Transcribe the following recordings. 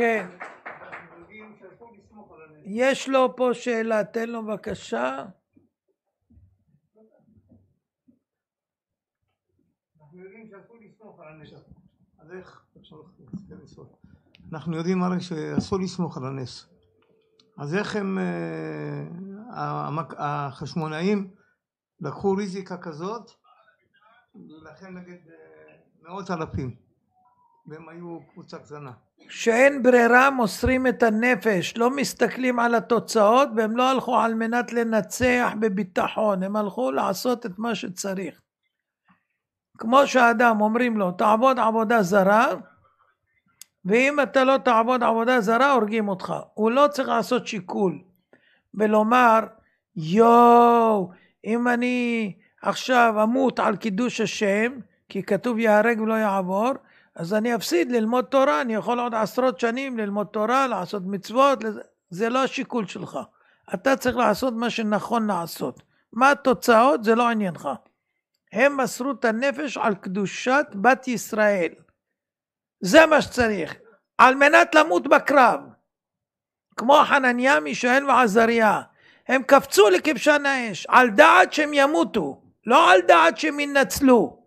כן. יש לו פה שאלה, תן לו בבקשה. אנחנו יודעים הרי שאסור לסמוך על הנס. אז איך הם, אה, החשמונאים לקחו ריזיקה כזאת, ולכן נגיד אה, מאות אלפים, והם היו קבוצה קטנה. שאין ברירה מוסרים את הנפש, לא מסתכלים על התוצאות והם לא הלכו על מנת לנצח בביטחון, הם הלכו לעשות את מה שצריך. כמו שאדם אומרים לו תעבוד עבודה זרה ואם אתה לא תעבוד עבודה זרה הורגים אותך. הוא לא צריך לעשות שיקול ולומר יואו אם אני עכשיו אמות על קידוש השם כי כתוב ייהרג ולא יעבור אז אני אפסיד ללמוד תורה, אני יכול עוד עשרות שנים ללמוד תורה, לעשות מצוות, זה לא השיקול שלך. אתה צריך לעשות מה שנכון לעשות. מה התוצאות זה לא עניינך. הם מסרו את הנפש על קדושת בת ישראל. זה מה שצריך. על מנת למות בקרב. כמו חנניה, מישאל ועזריה. הם קפצו לכבשן האש, על דעת שהם ימותו, לא על דעת שהם ינצלו.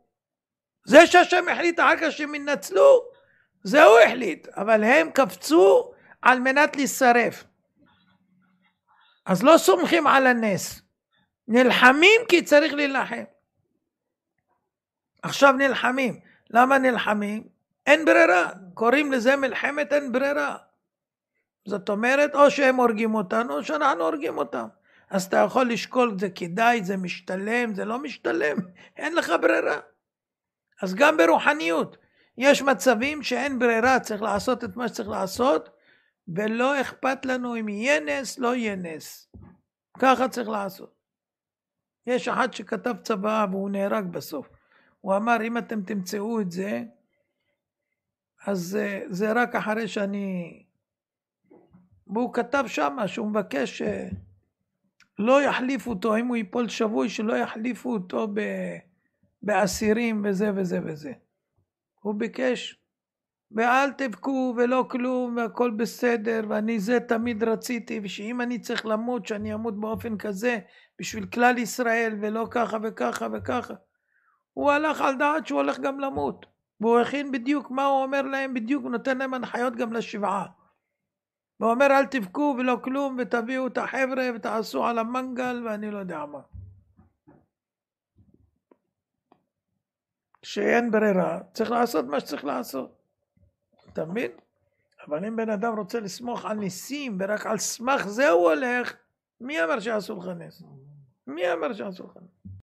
זה שהשם החליט אחר כך שהם ינצלו, זה הוא החליט, אבל הם קפצו על מנת להישרף. אז לא סומכים על הנס, נלחמים כי צריך להילחם. עכשיו נלחמים, למה נלחמים? אין ברירה, קוראים לזה מלחמת אין ברירה. זאת אומרת, או שהם הורגים אותנו, או שאנחנו הורגים אותם. אז אתה יכול לשקול, זה כדאי, זה משתלם, זה לא משתלם, אין לך ברירה. אז גם ברוחניות יש מצבים שאין ברירה, צריך לעשות את מה שצריך לעשות, ולא אכפת לנו אם יהיה נס, לא יהיה נס. ככה צריך לעשות. יש אחד שכתב צבא והוא נהרג בסוף. הוא אמר, אם אתם תמצאו את זה, אז זה רק אחרי שאני... והוא כתב שמה שהוא מבקש שלא יחליפו אותו, אם הוא ייפול שבוי, שלא יחליפו אותו ב... באסירים וזה וזה וזה. הוא ביקש, ואל תבכו ולא כלום והכל בסדר ואני זה תמיד רציתי ושאם אני צריך למות שאני אמות באופן כזה בשביל כלל ישראל ולא ככה וככה וככה. הוא הלך על דעת שהוא הולך גם למות והוא הכין בדיוק מה הוא אומר להם בדיוק הוא נותן להם הנחיות גם לשבעה. הוא אומר אל תבכו ולא כלום ותביאו את החבר'ה ותעשו על המנגל ואני לא יודע מה. שאין ברירה, צריך לעשות מה שצריך לעשות. אתה מבין? אבל אם בן אדם רוצה לסמוך על ניסים ורק על סמך זה הוא הולך, מי אמר שעשו לך נס? מי אמר שעשו לך נס?